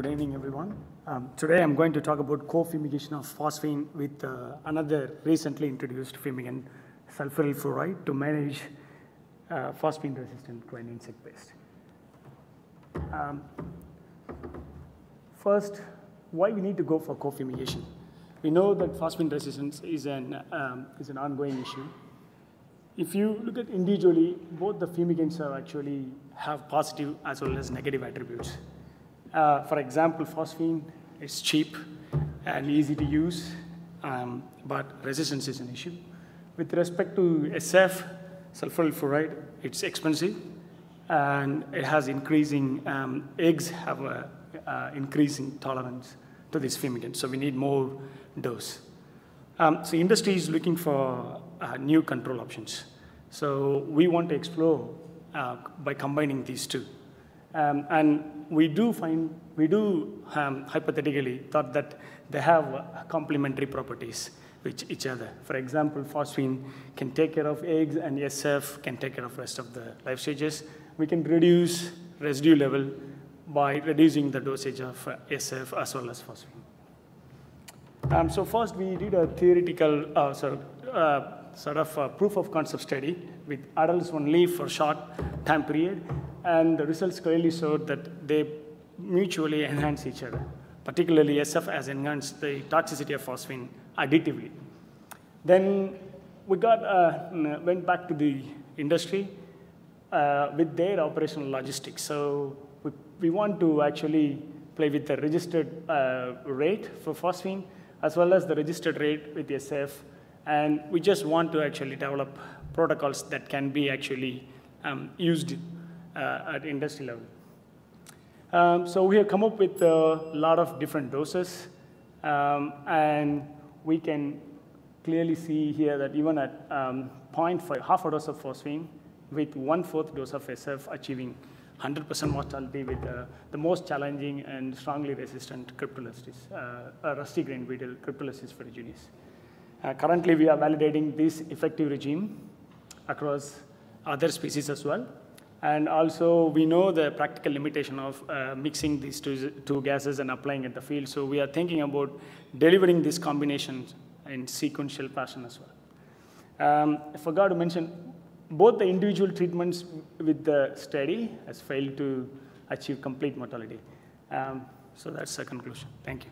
Good evening, everyone. Um, today I'm going to talk about co-fumigation of phosphine with uh, another recently introduced fumigant, sulfuryl fluoride, to manage uh, phosphine-resistant grain insect pest. Um, first, why we need to go for co-fumigation? We know that phosphine resistance is an, um, is an ongoing issue. If you look at individually, both the fumigants are actually have positive as well as negative attributes. Uh, for example, phosphine is cheap and easy to use, um, but resistance is an issue. With respect to SF, sulfuryl fluoride, it's expensive and it has increasing, um, eggs have a uh, increasing tolerance to this fumigant, so we need more dose. Um, so industry is looking for uh, new control options. So we want to explore uh, by combining these two. Um, and we do find, we do um, hypothetically thought that they have uh, complementary properties with each other. For example, phosphine can take care of eggs and SF can take care of rest of the life stages. We can reduce residue level by reducing the dosage of uh, SF as well as phosphine. Um, so first we did a theoretical uh, sort of, uh, sort of a proof of concept study with adults only for short time period, and the results clearly showed that they mutually enhance each other. Particularly SF has enhanced the toxicity of phosphine additively. Then we got, uh, went back to the industry uh, with their operational logistics. So we, we want to actually play with the registered uh, rate for phosphine as well as the registered rate with SF. And we just want to actually develop protocols that can be actually um, used uh, at industry level. Um, so we have come up with a lot of different doses, um, and we can clearly see here that even at um, 0.5, half a dose of phosphine with one-fourth dose of SF achieving 100% mortality with uh, the most challenging and strongly resistant cryptolestes, uh, rusty grain beetle, Cryptolestes ferrugineus. Uh, currently, we are validating this effective regime across other species as well. And also, we know the practical limitation of uh, mixing these two, two gases and applying at the field. So we are thinking about delivering this combination in sequential fashion as well. Um, I forgot to mention, both the individual treatments with the study has failed to achieve complete mortality. Um, so that's the conclusion. Thank you.